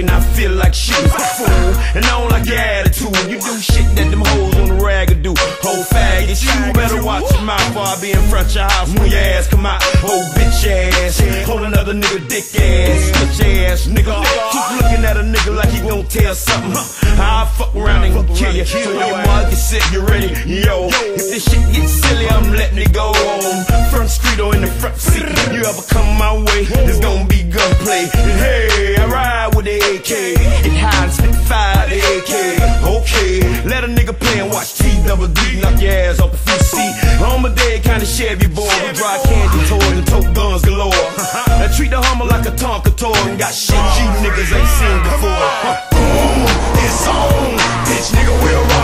and I feel like shit is a fool. And I don't like your attitude. You do shit that them hoes on the rag do. Whole faggots, you better watch your mouth or I be in front your house when your ass come out. Whole bitch ass, hold another nigga dick ass, bitch ass nigga. Keep looking at a nigga like he gonna tell something. I'll fuck around and kill you. So your mother get you ready? Yo, if this shit gets silly, I'm letting it go on. Front street or in the front seat. You ever come my way, there's gonna be gunplay. And hey, alright with the AK. Get high and spit fire the AK. Okay, let a nigga play and watch T double D knock your ass off the front I'm a dead kinda Chevy boy. We dry candy toys and tote guns galore. now treat the Hummer like a Tonka toy and got shit you niggas ain't seen before. Boom, it's on, bitch nigga, we're on.